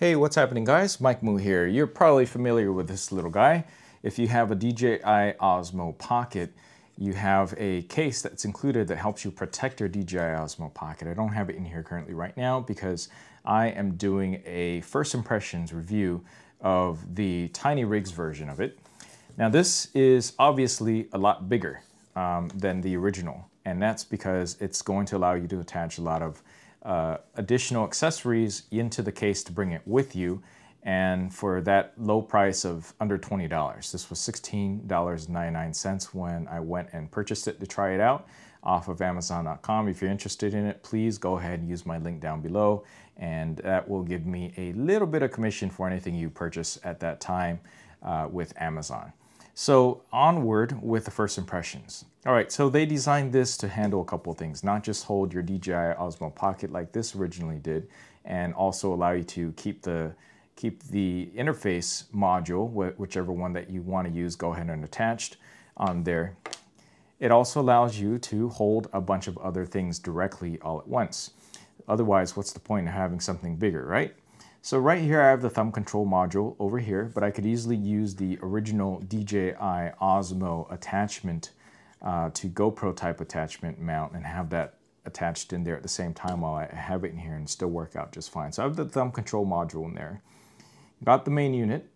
Hey, what's happening guys? Mike Mu here. You're probably familiar with this little guy. If you have a DJI Osmo Pocket, you have a case that's included that helps you protect your DJI Osmo Pocket. I don't have it in here currently right now because I am doing a first impressions review of the Tiny Rigs version of it. Now this is obviously a lot bigger um, than the original and that's because it's going to allow you to attach a lot of uh, additional accessories into the case to bring it with you. And for that low price of under $20, this was $16.99 when I went and purchased it to try it out off of Amazon.com. If you're interested in it, please go ahead and use my link down below and that will give me a little bit of commission for anything you purchase at that time uh, with Amazon. So onward with the first impressions. All right, so they designed this to handle a couple things, not just hold your DJI Osmo Pocket like this originally did, and also allow you to keep the keep the interface module, whichever one that you want to use, go ahead and attached on there. It also allows you to hold a bunch of other things directly all at once. Otherwise, what's the point of having something bigger, right? So right here I have the thumb control module over here, but I could easily use the original DJI Osmo attachment uh, to GoPro type attachment mount and have that attached in there at the same time while I have it in here and still work out just fine. So I have the thumb control module in there. Got the main unit.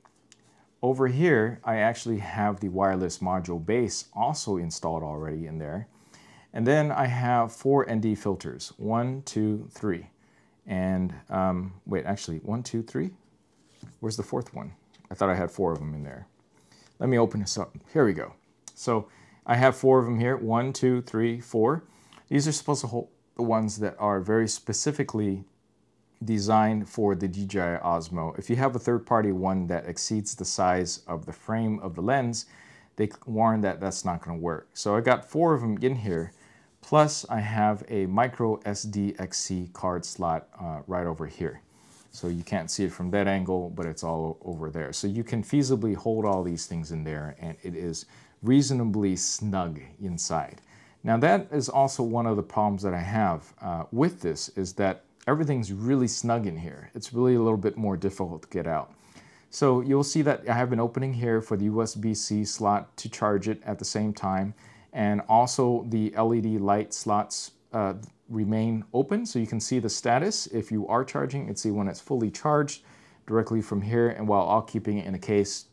Over here, I actually have the wireless module base also installed already in there. And then I have four ND filters, one, two, three. And um, wait, actually, one, two, three. Where's the fourth one? I thought I had four of them in there. Let me open this up. Here we go. So I have four of them here. One, two, three, four. These are supposed to hold the ones that are very specifically designed for the DJI Osmo. If you have a third-party one that exceeds the size of the frame of the lens, they warn that that's not going to work. So I got four of them in here Plus, I have a micro SDXC card slot uh, right over here. So you can't see it from that angle, but it's all over there. So you can feasibly hold all these things in there and it is reasonably snug inside. Now that is also one of the problems that I have uh, with this is that everything's really snug in here. It's really a little bit more difficult to get out. So you'll see that I have an opening here for the USB-C slot to charge it at the same time and also the LED light slots uh, remain open so you can see the status if you are charging and see when it's fully charged directly from here and while all keeping it in a case.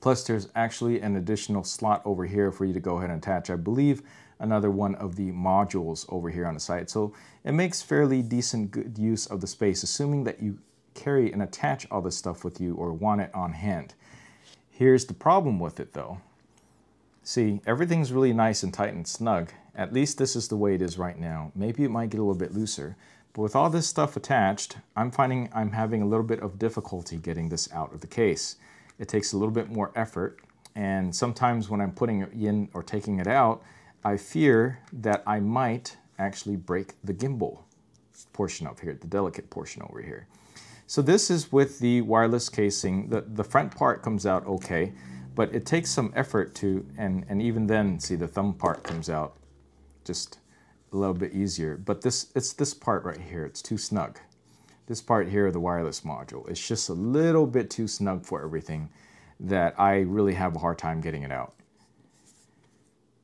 Plus there's actually an additional slot over here for you to go ahead and attach. I believe another one of the modules over here on the side. So it makes fairly decent good use of the space assuming that you carry and attach all this stuff with you or want it on hand. Here's the problem with it though. See, everything's really nice and tight and snug. At least this is the way it is right now. Maybe it might get a little bit looser. But with all this stuff attached, I'm finding I'm having a little bit of difficulty getting this out of the case. It takes a little bit more effort. And sometimes when I'm putting it in or taking it out, I fear that I might actually break the gimbal portion of here, the delicate portion over here. So this is with the wireless casing. The, the front part comes out okay. But it takes some effort to, and, and even then, see the thumb part comes out just a little bit easier. But this it's this part right here, it's too snug. This part here, the wireless module, it's just a little bit too snug for everything that I really have a hard time getting it out.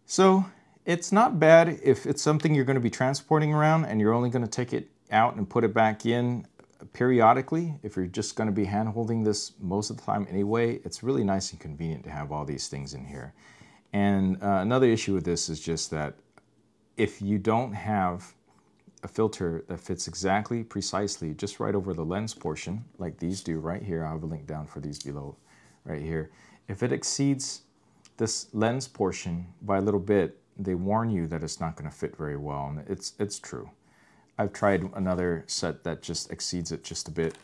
So it's not bad if it's something you're going to be transporting around and you're only going to take it out and put it back in periodically, if you're just going to be hand holding this most of the time anyway, it's really nice and convenient to have all these things in here. And uh, another issue with this is just that if you don't have a filter that fits exactly, precisely, just right over the lens portion, like these do right here, I'll have a link down for these below, right here. If it exceeds this lens portion by a little bit, they warn you that it's not going to fit very well, and it's, it's true. I've tried another set that just exceeds it just a bit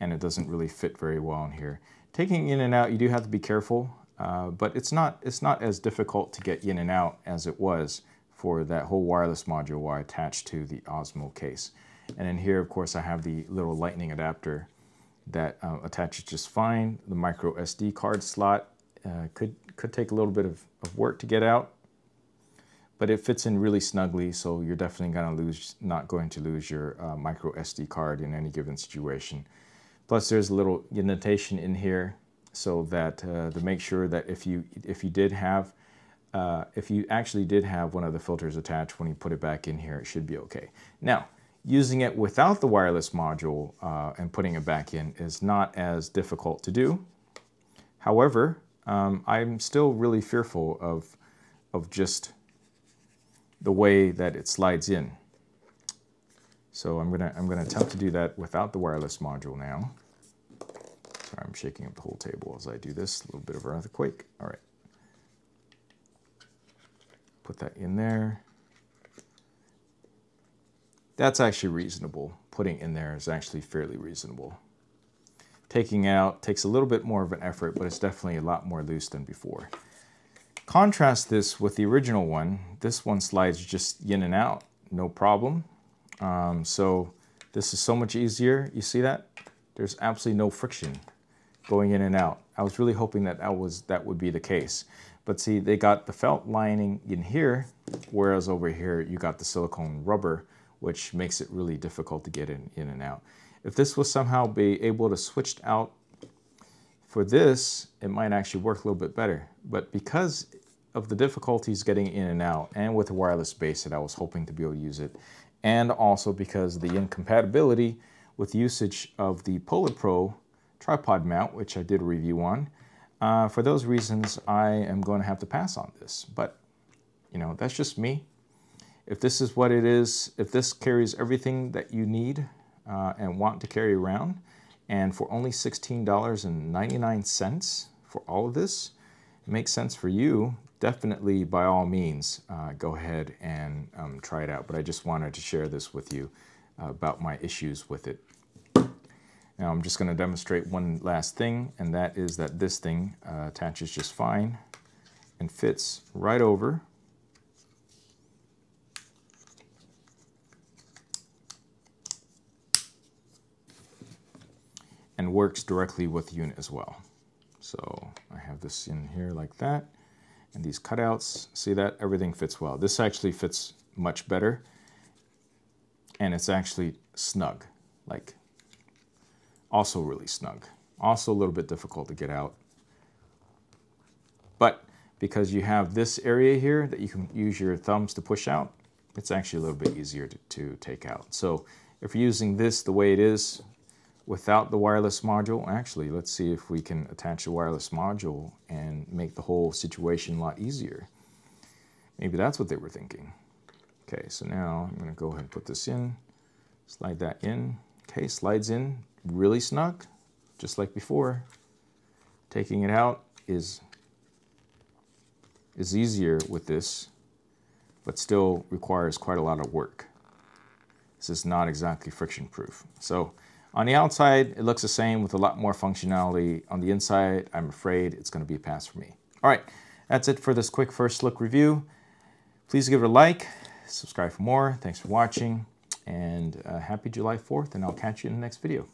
and it doesn't really fit very well in here. Taking in and out, you do have to be careful, uh, but it's not, it's not as difficult to get in and out as it was for that whole wireless module where I attached to the Osmo case. And then here, of course, I have the little lightning adapter that uh, attaches just fine. The micro SD card slot uh, could, could take a little bit of, of work to get out, but it fits in really snugly, so you're definitely gonna lose, not going to lose your uh, micro SD card in any given situation. Plus there's a little indentation in here so that uh, to make sure that if you if you did have uh, if you actually did have one of the filters attached when you put it back in here, it should be okay. Now, using it without the wireless module uh, and putting it back in is not as difficult to do. However, um, I'm still really fearful of, of just the way that it slides in. So I'm gonna, I'm gonna attempt to do that without the wireless module now. Sorry, I'm shaking up the whole table as I do this, a little bit of an earthquake. All right. Put that in there. That's actually reasonable. Putting in there is actually fairly reasonable. Taking out takes a little bit more of an effort, but it's definitely a lot more loose than before. Contrast this with the original one. This one slides just in and out, no problem. Um, so this is so much easier. You see that? There's absolutely no friction going in and out. I was really hoping that that, was, that would be the case. But see, they got the felt lining in here, whereas over here you got the silicone rubber, which makes it really difficult to get in, in and out. If this was somehow be able to switch out for this, it might actually work a little bit better. But because of the difficulties getting in and out, and with the wireless base that I was hoping to be able to use it, and also because the incompatibility with usage of the Polar Pro tripod mount, which I did a review on, uh, for those reasons, I am going to have to pass on this. But, you know, that's just me. If this is what it is, if this carries everything that you need uh, and want to carry around, and for only $16.99 for all of this, it makes sense for you, definitely by all means, uh, go ahead and um, try it out. But I just wanted to share this with you uh, about my issues with it. Now I'm just going to demonstrate one last thing, and that is that this thing uh, attaches just fine and fits right over and works directly with the unit as well. So I have this in here like that, and these cutouts, see that? Everything fits well. This actually fits much better, and it's actually snug, like also really snug. Also a little bit difficult to get out. But because you have this area here that you can use your thumbs to push out, it's actually a little bit easier to, to take out. So if you're using this the way it is without the wireless module, actually, let's see if we can attach a wireless module and make the whole situation a lot easier. Maybe that's what they were thinking. Okay, so now I'm gonna go ahead and put this in, slide that in. Okay, slides in really snug, just like before. Taking it out is, is easier with this, but still requires quite a lot of work. This is not exactly friction proof. So on the outside, it looks the same with a lot more functionality. On the inside, I'm afraid it's gonna be a pass for me. All right, that's it for this quick first look review. Please give it a like, subscribe for more. Thanks for watching, and uh, happy July 4th, and I'll catch you in the next video.